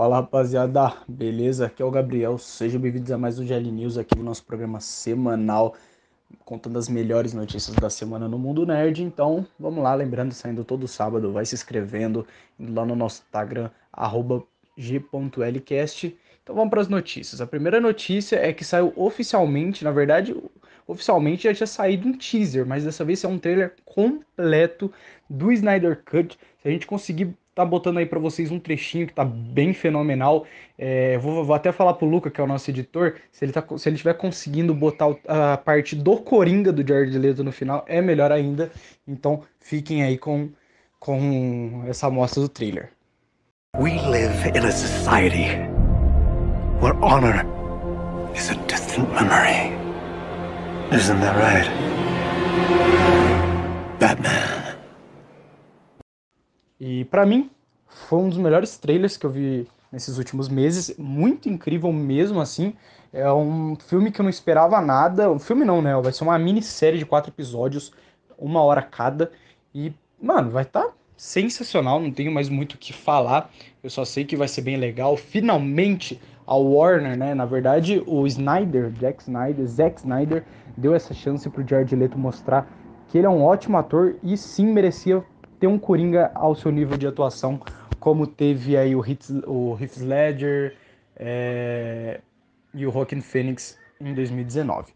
Fala rapaziada, beleza? Aqui é o Gabriel, sejam bem-vindos a mais um GL News aqui no nosso programa semanal, contando as melhores notícias da semana no mundo nerd. Então, vamos lá, lembrando, saindo todo sábado, vai se inscrevendo, lá no nosso Instagram, g.lcast. Então vamos para as notícias. A primeira notícia é que saiu oficialmente, na verdade, oficialmente já tinha saído um teaser, mas dessa vez é um trailer completo do Snyder Cut. Se a gente conseguir tá botando aí para vocês um trechinho que tá bem fenomenal. É, vou, vou, até falar pro Luca, que é o nosso editor, se ele, tá, se ele estiver conseguindo botar a parte do Coringa do Jared Leto no final, é melhor ainda. Então fiquem aí com, com essa amostra do trailer. We live in a society where honor is a distant memory. Isn't that right? E para mim, foi um dos melhores trailers que eu vi nesses últimos meses. Muito incrível mesmo, assim. É um filme que eu não esperava nada. Um filme não, né? Vai ser uma minissérie de quatro episódios, uma hora cada. E, mano, vai estar tá sensacional. Não tenho mais muito o que falar. Eu só sei que vai ser bem legal. Finalmente, a Warner, né? Na verdade, o Snyder, Jack Snyder, Zack Snyder, deu essa chance pro Jared Leto mostrar que ele é um ótimo ator e sim merecia ter um Coringa ao seu nível de atuação, como teve aí o Heath, o Heath Ledger é, e o Joaquin Phoenix em 2019.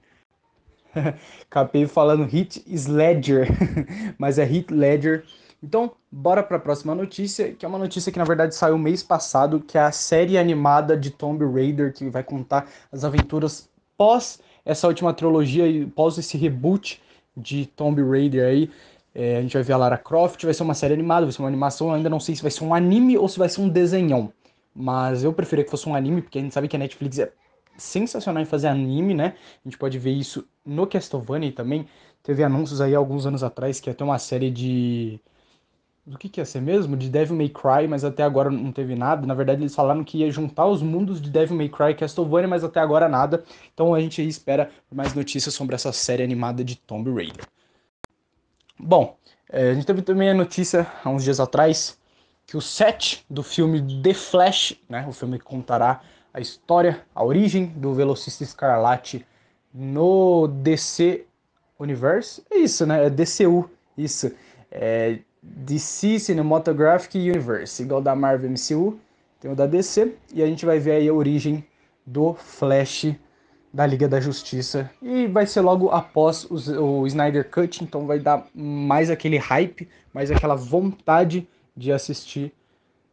Acabei falando Heath Ledger, mas é Heath Ledger. Então, bora para a próxima notícia, que é uma notícia que na verdade saiu mês passado, que é a série animada de Tomb Raider, que vai contar as aventuras pós essa última trilogia e pós esse reboot de Tomb Raider aí. É, a gente vai ver a Lara Croft, vai ser uma série animada, vai ser uma animação, eu ainda não sei se vai ser um anime ou se vai ser um desenhão. Mas eu preferia que fosse um anime, porque a gente sabe que a Netflix é sensacional em fazer anime, né? A gente pode ver isso no Castlevania também. Teve anúncios aí alguns anos atrás que ia ter uma série de. Do que, que ia ser mesmo? De Devil May Cry, mas até agora não teve nada. Na verdade, eles falaram que ia juntar os mundos de Devil May Cry e Castlevania, mas até agora nada. Então a gente espera mais notícias sobre essa série animada de Tomb Raider. Bom, é, a gente teve também a notícia há uns dias atrás que o set do filme The Flash, né, o filme que contará a história, a origem do velocista Escarlate no DC Universe, é isso, né? É DCU, isso. É DC Cinematographic Universe, igual da Marvel MCU, tem o da DC, e a gente vai ver aí a origem do Flash da Liga da Justiça. E vai ser logo após o, Snyder Cut, então vai dar mais aquele hype, mais aquela vontade de assistir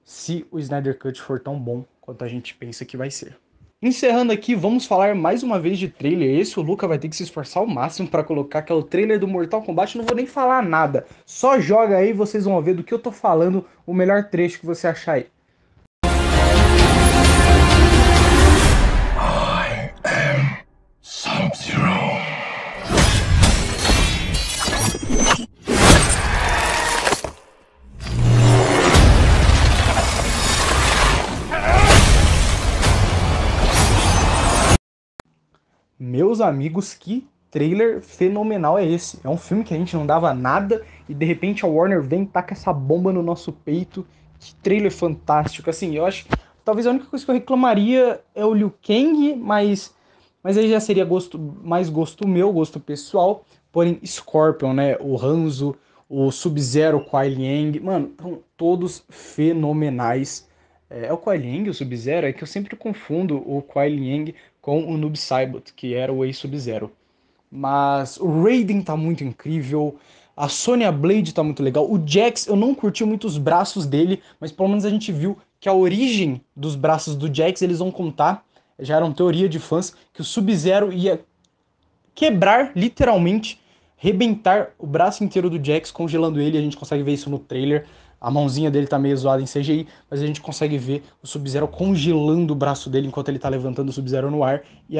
se o Snyder Cut for tão bom quanto a gente pensa que vai ser. Encerrando aqui, vamos falar mais uma vez de trailer. Esse o Luca vai ter que se esforçar ao máximo para colocar, que é o trailer do Mortal Kombat. Não vou nem falar nada. Só joga aí, vocês vão ver do que eu tô falando, o melhor trecho que você achar aí. Meus amigos, que trailer fenomenal é esse? É um filme que a gente não dava nada e de repente a Warner vem e taca essa bomba no nosso peito. Que trailer fantástico. Assim, eu acho. Talvez a única coisa que eu reclamaria é o Liu Kang, mas. Mas aí já seria gosto, mais gosto meu, gosto pessoal. Porém, Scorpion, né? O Hanzo, o Sub-Zero, o Kuai Liang. Mano, estão todos fenomenais. É, é o Kuai Liang, o Sub-Zero? É que eu sempre confundo o Kuai Liang com o Noob Saibot, que era o ex-Sub-Zero. Mas o Raiden tá muito incrível, a Sonya Blade tá muito legal. O Jax, eu não curti muito os braços dele, mas pelo menos a gente viu que a origem dos braços do Jax eles vão contar. Já era uma teoria de fãs que o Sub-Zero ia quebrar, literalmente, rebentar o braço inteiro do Jax, congelando ele. A gente consegue ver isso no trailer. A mãozinha dele tá meio zoada em CGI, mas a gente consegue ver o Sub-Zero congelando o braço dele enquanto ele tá levantando o Sub-Zero no ar e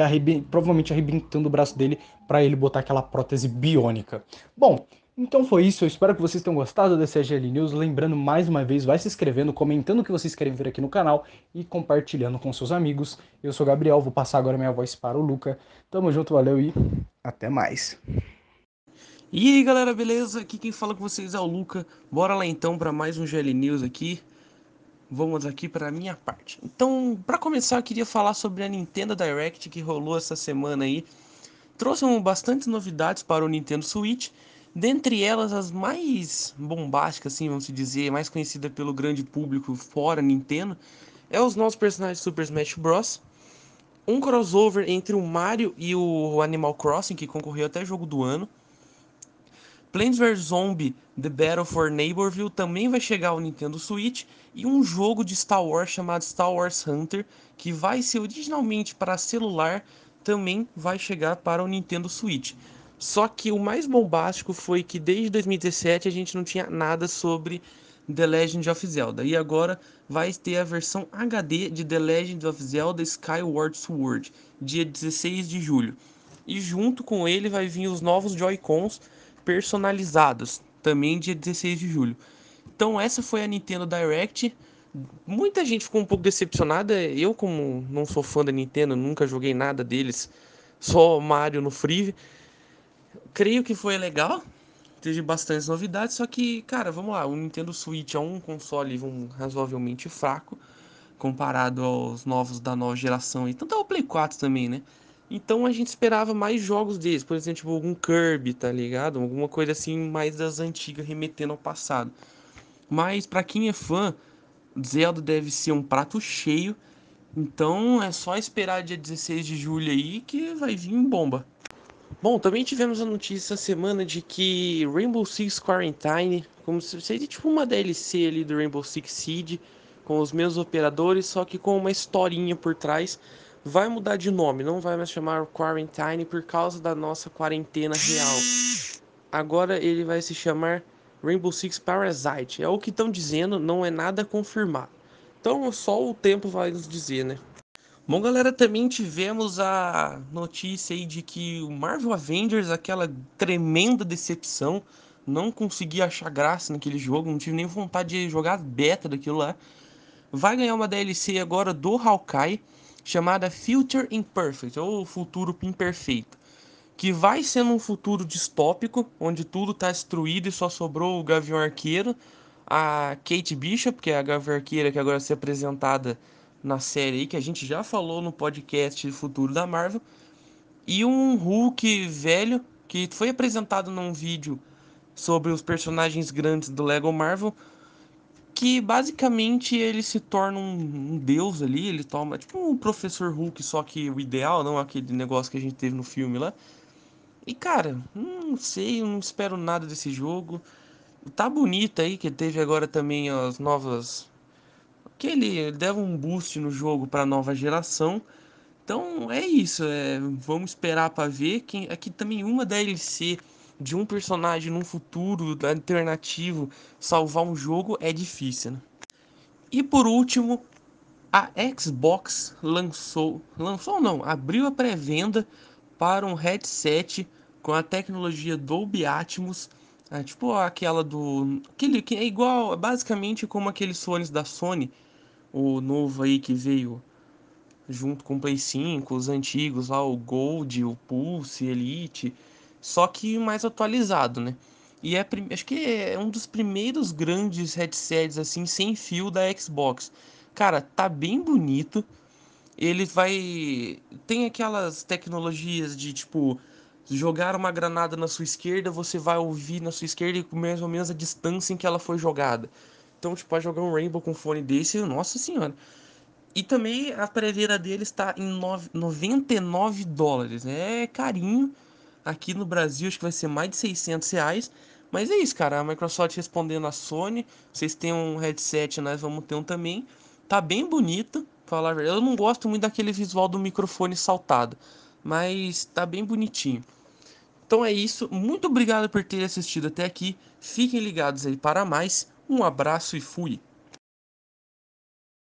provavelmente arrebentando o braço dele para ele botar aquela prótese biônica. Bom, então foi isso, eu espero que vocês tenham gostado desse AGL News. Lembrando mais uma vez, vai se inscrevendo, comentando o que vocês querem ver aqui no canal e compartilhando com seus amigos. Eu sou o Gabriel, vou passar agora minha voz para o Luca. Tamo junto, valeu e até mais. E aí galera, beleza? Aqui quem fala com vocês é o Luca. Bora lá então para mais um GL News aqui. vamos aqui para a minha parte. Então, para começar, eu queria falar sobre a Nintendo Direct que rolou essa semana aí. Trouxe bastante novidades para o Nintendo Switch, dentre elas as mais bombásticas, assim, vamos dizer, mais conhecida pelo grande público fora Nintendo, é os novos personagens de Super Smash Bros. Um crossover entre o Mario e o Animal Crossing, que concorreu até jogo do ano. Plants vs Zombie The Battle for Neighborville também vai chegar ao Nintendo Switch e um jogo de Star Wars chamado Star Wars Hunter, que vai ser originalmente para celular, também vai chegar para o Nintendo Switch. Só que o mais bombástico foi que desde 2017 a gente não tinha nada sobre The Legend of Zelda. E agora vai ter a versão HD de The Legend of Zelda Skyward Sword, dia 16 de julho. E junto com ele vai vir os novos Joy-Cons personalizados, também dia 16 de julho. Então essa foi a Nintendo Direct. Muita gente ficou um pouco decepcionada. Eu, como não sou fã da Nintendo, nunca joguei nada deles, só Mario no Free. Creio que foi legal, teve bastantes novidades, só que, cara, vamos lá, o Nintendo Switch é um console um, razoavelmente fraco comparado aos novos da nova geração e tanto ao Play 4 também, né? Então a gente esperava mais jogos deles, por exemplo, tipo, algum Kirby, tá ligado? Alguma coisa assim mais das antigas, remetendo ao passado. Mas para quem é fã, Zelda deve ser um prato cheio. Então é só esperar dia 16 de julho aí que vai vir bomba. Bom, também tivemos a notícia essa semana de que Rainbow Six Quarantine, como se seria tipo uma DLC ali do Rainbow Six Siege, com os mesmos operadores, só que com uma historinha por trás vai mudar de nome, não vai mais chamar Quarantine por causa da nossa quarentena real. Agora ele vai se chamar Rainbow Six Parasite. É o que estão dizendo, não é nada confirmado. Então só o tempo vai nos dizer, né? Bom, galera, também tivemos a notícia aí de que o Marvel Avengers, aquela tremenda decepção, não consegui achar graça naquele jogo, não tive nem vontade de jogar beta daquilo lá. Vai ganhar uma DLC agora do Hawkeye chamada Future Imperfect, ou Futuro Imperfeito, que vai ser um futuro distópico, onde tudo está destruído e só sobrou o Gavião Arqueiro, a Kate Bishop, que é a Gavião Arqueira que agora vai ser apresentada na série aí, que a gente já falou no podcast Futuro da Marvel, e um Hulk velho, que foi apresentado num vídeo sobre os personagens grandes do Lego Marvel, que basicamente ele se torna um, um, deus ali, ele toma tipo um professor Hulk, só que o ideal, não aquele negócio que a gente teve no filme lá. E cara, não sei, não espero nada desse jogo. Tá bonito aí que teve agora também as novas que ele deve um boost no jogo para nova geração. Então é isso, é, vamos esperar para ver. Quem aqui também uma DLC de um personagem num futuro alternativo salvar um jogo é difícil, né? E por último, a Xbox lançou, lançou não, abriu a pré-venda para um headset com a tecnologia Dolby Atmos, é, tipo aquela do, aquele que é igual, basicamente como aqueles fones da Sony, o novo aí que veio junto com o Play 5, os antigos lá, o Gold, o Pulse, Elite, só que mais atualizado, né? E é, acho que é um dos primeiros grandes headsets assim sem fio da Xbox. Cara, tá bem bonito. Ele vai tem aquelas tecnologias de tipo jogar uma granada na sua esquerda, você vai ouvir na sua esquerda mais ou menos a distância em que ela foi jogada. Então, tipo, pode jogar um Rainbow com fone desse, nossa senhora. E também a pré-venda dele está em 99 dólares. É carinho Aqui no Brasil acho que vai ser mais de 600 reais. Mas é isso, cara. A Microsoft respondendo a Sony. Vocês têm um headset, nós vamos ter um também. Tá bem bonito, falar a verdade. Eu não gosto muito daquele visual do microfone saltado. Mas tá bem bonitinho. Então é isso. Muito obrigado por ter assistido até aqui. Fiquem ligados aí para mais. Um abraço e fui.